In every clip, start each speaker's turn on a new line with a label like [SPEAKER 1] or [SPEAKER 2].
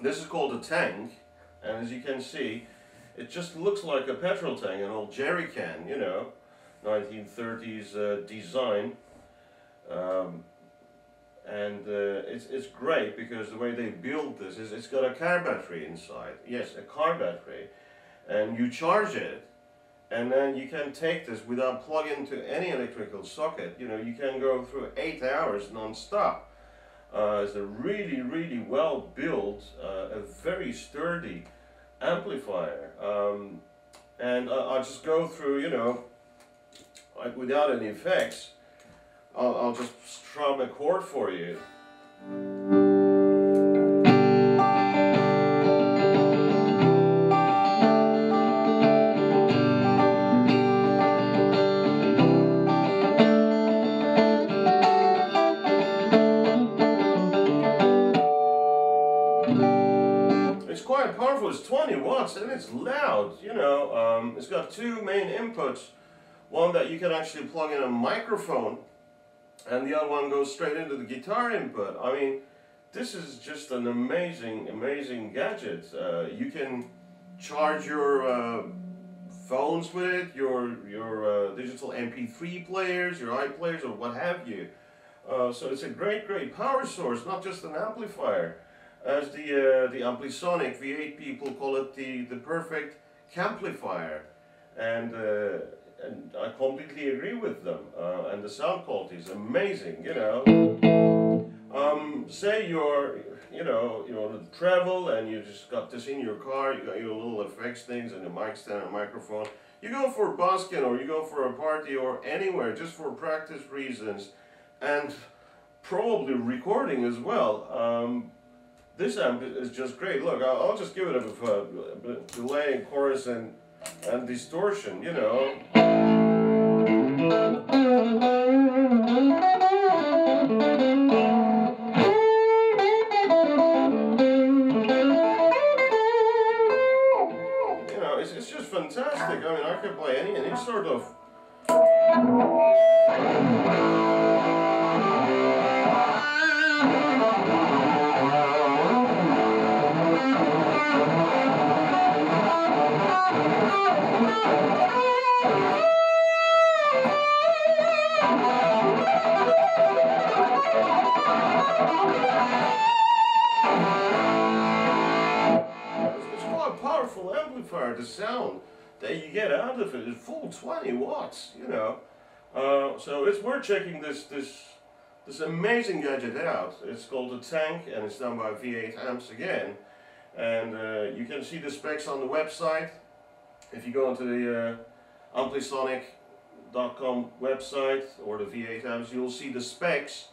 [SPEAKER 1] This is called a tank, and as you can see, it just looks like a petrol tank, an old jerry can, you know, 1930s uh, design. Um, and uh, it's, it's great because the way they build this is it's got a car battery inside. Yes, a car battery. And you charge it, and then you can take this without plugging into any electrical socket. You know, you can go through eight hours non-stop. Uh, it's a really, really well built, uh, a very sturdy amplifier. Um, and I, I'll just go through, you know, like without any effects. I'll, I'll just strum a chord for you. It's 20 watts and it's loud, you know. Um, it's got two main inputs. One that you can actually plug in a microphone and the other one goes straight into the guitar input. I mean, this is just an amazing, amazing gadget. Uh, you can charge your uh, phones with it, your, your uh, digital MP3 players, your iPlayers or what have you. Uh, so it's a great, great power source, not just an amplifier as the uh, the Amplisonic V8 people call it the the perfect amplifier, and uh, and I completely agree with them. Uh, and the sound quality is amazing. You know, um, say you're you know you want to travel and you just got this in your car. You got your little effects things and a mic stand and a microphone. You go for a busking or you go for a party or anywhere just for practice reasons, and probably recording as well. Um, this amp is just great. Look, I'll, I'll just give it a, a, a delay, and chorus, and and distortion. You know. You know, it's, it's just fantastic. I mean, I could play any any sort of. It's, quite a powerful amplifier. The sound that you get out of it is full 20 watts. You know, uh, so it's worth checking this this this amazing gadget out. It's called the Tank, and it's done by V8 amps again. And uh, you can see the specs on the website. If you go onto the uh, amplisonic.com website or the V8 amps, you'll see the specs.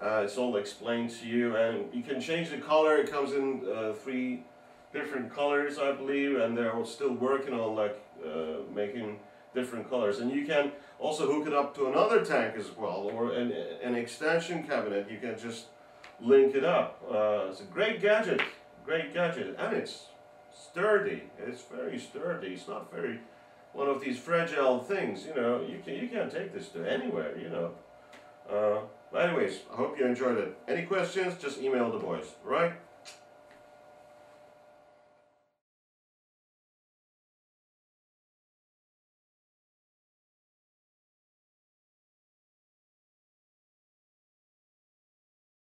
[SPEAKER 1] Uh, it's all explained to you, and you can change the color. It comes in uh, three different colors, I believe, and they're still working on like uh, making different colors. And you can also hook it up to another tank as well, or an, an extension cabinet. You can just link it up. Uh, it's a great gadget, great gadget, and it's sturdy. It's very sturdy. It's not very one of these fragile things. You know, you can you can't take this to anywhere. You know. But anyways, I hope you enjoyed it. Any questions? Just email the boys. Right?